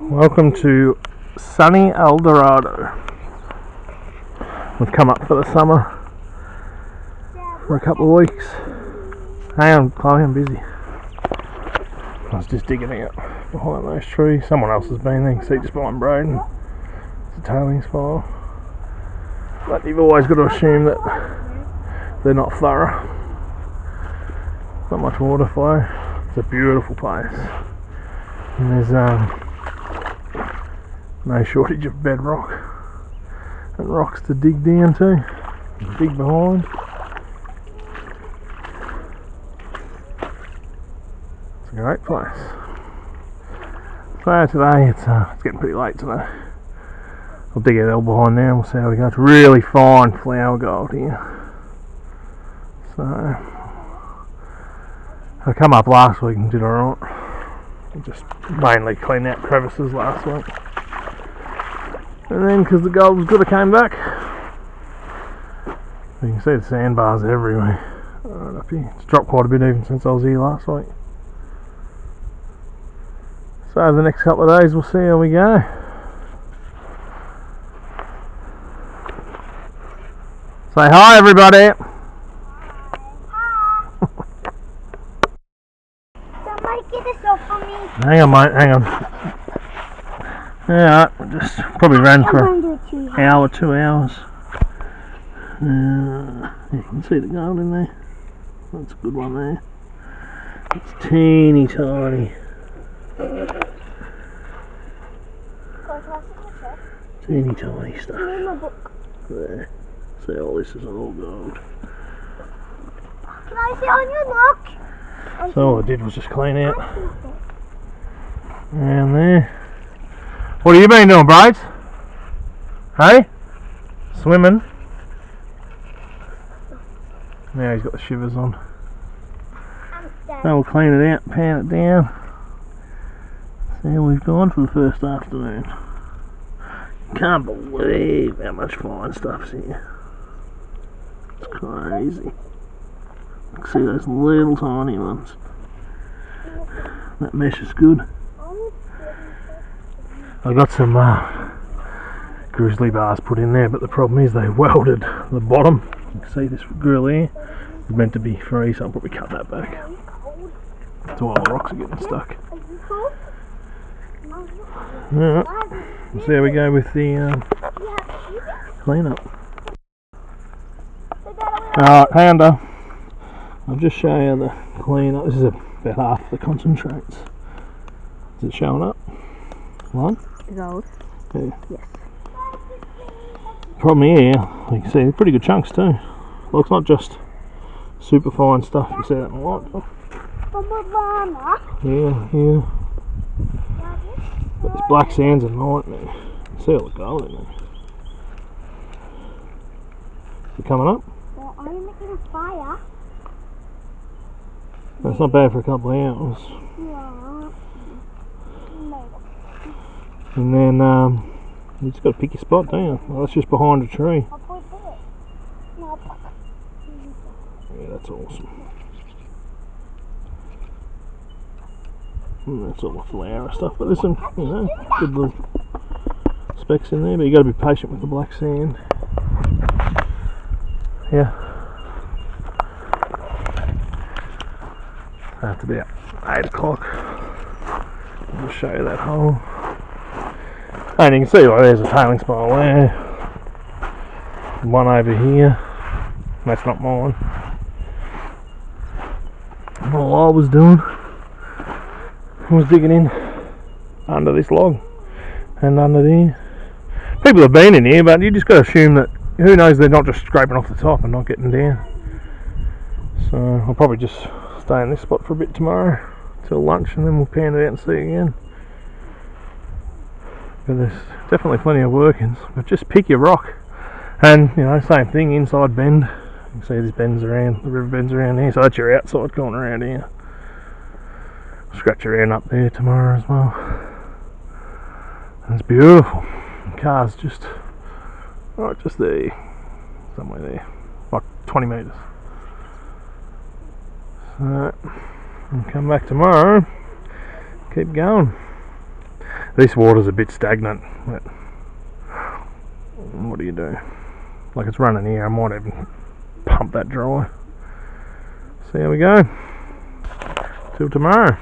Welcome to sunny Eldorado. We've come up for the summer for a couple of weeks. Hang on, Chloe, I'm busy. I was just digging out behind those trees. Someone else has been there. See just behind Braden. It's a tailings pile. But you've always got to assume that they're not thorough. Not much water flow. It's a beautiful place. And there's um, no shortage of bedrock and rocks to dig down to. Dig behind. It's a great place. So today it's uh, it's getting pretty late today. I'll dig it all behind now and we'll see how we go. It's really fine flour gold here. So I come up last week and did alright. Just mainly cleaned out crevices last week. And then because the gold was good I came back. You can see the sandbars everywhere. Right up here. It's dropped quite a bit even since I was here last week. So the next couple of days we'll see how we go. Say hi everybody. Hang on mate, hang on. Yeah, just probably ran for an hour, two hours. Uh, you can see the gold in there. That's a good one there. It's teeny tiny. Teeny tiny stuff there. See all this is all gold. Can I sit on your look? So all I did was just clean out And there. What have you been doing, Braids? Hey? Swimming? Now he's got the shivers on. Now we'll clean it out, pan it down. See how we've gone for the first afternoon. Can't believe how much fine stuff's here. It's crazy. See those little tiny ones. That mesh is good. I got some uh, grizzly bars put in there, but the problem is they welded the bottom. You can see this grill here is meant to be free, so I'll probably cut that back. So all the rocks are getting stuck. Are you cold? Alright, see how we go with the um, shoes? cleanup. They got away. Alright, hand up. I'll just show you the cleanup. This is about half the concentrates. Is it showing up? One? Gold. Yeah. Yes. Problem here, you can see, pretty good chunks too. Looks not just super fine stuff you see that in the light. Yeah, yeah. But this black sand's a nightmare. You see all the gold in there. Is it coming up? Well, I'm making a fire. That's not bad for a couple of hours. And then um, you just got to pick your spot, you? Well, that's just behind a tree. Yeah, that's awesome. And that's all the flour stuff, but there's some, you know, good little specks in there, but you got to be patient with the black sand. Yeah. After about 8 o'clock, I'll show you that hole. And you can see, like, there's a tailing pile there, one over here. That's not mine. All I was doing was digging in under this log and under there. People have been in here, but you just got to assume that who knows they're not just scraping off the top and not getting down. So I'll probably just stay in this spot for a bit tomorrow till lunch and then we'll pan it out and see again. But there's definitely plenty of workings. But just pick your rock. And you know, same thing inside bend. You can see these bends around, the river bends around here, so that's your outside corner around here. Scratch around up there tomorrow as well. And it's beautiful. The car's just right just there. Somewhere there. Like twenty metres. So we'll come back tomorrow keep going. This water's a bit stagnant, but what do you do? Like it's running here, I might even pump that dry. See how we go. Till tomorrow.